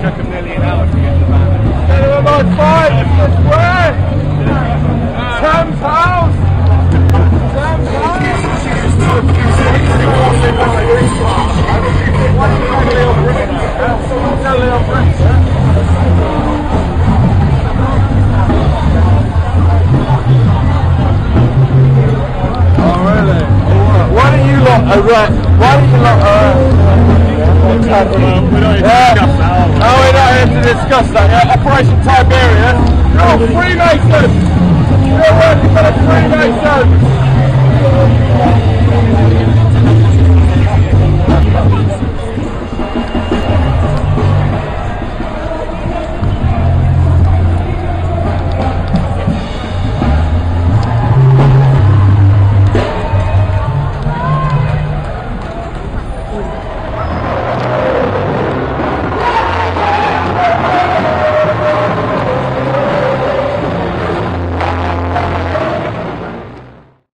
took him nearly an hour to get the van. Him about five. It's great. Uh, Sam's house. Sam's house. Why don't you lock uh, right, why don't you lot, uh, yeah discuss that, yeah? Operation Tiberius. Oh, Freemasons! You're working for the Freemasons!